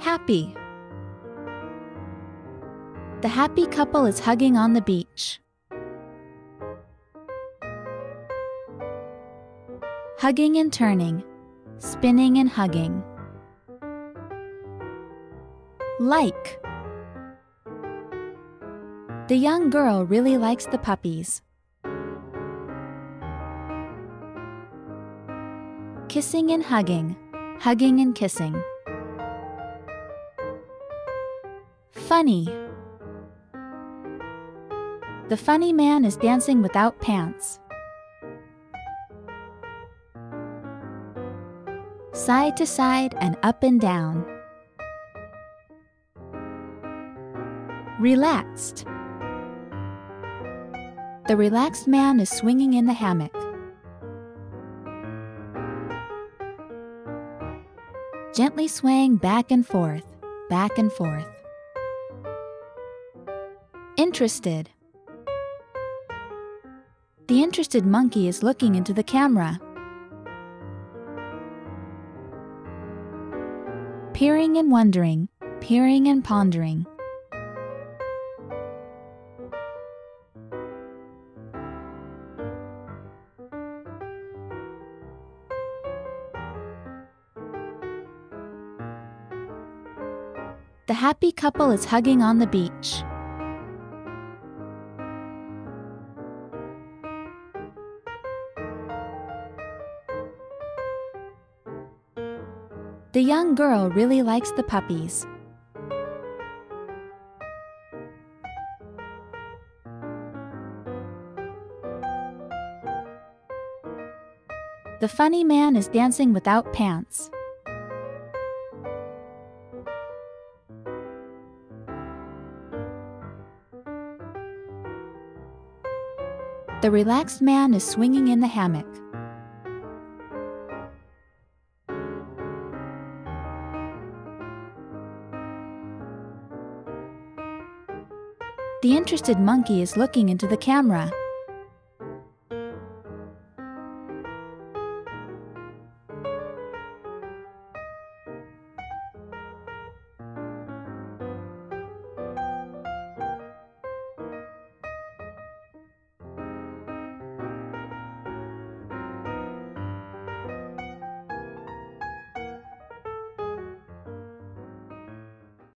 Happy. The happy couple is hugging on the beach. Hugging and turning, spinning and hugging. Like. The young girl really likes the puppies. Kissing and hugging, hugging and kissing. Funny. The funny man is dancing without pants. Side to side and up and down. Relaxed. The relaxed man is swinging in the hammock. Gently swaying back and forth, back and forth. Interested. The interested monkey is looking into the camera. Peering and wondering, peering and pondering. The happy couple is hugging on the beach. The young girl really likes the puppies. The funny man is dancing without pants. The relaxed man is swinging in the hammock. The interested monkey is looking into the camera.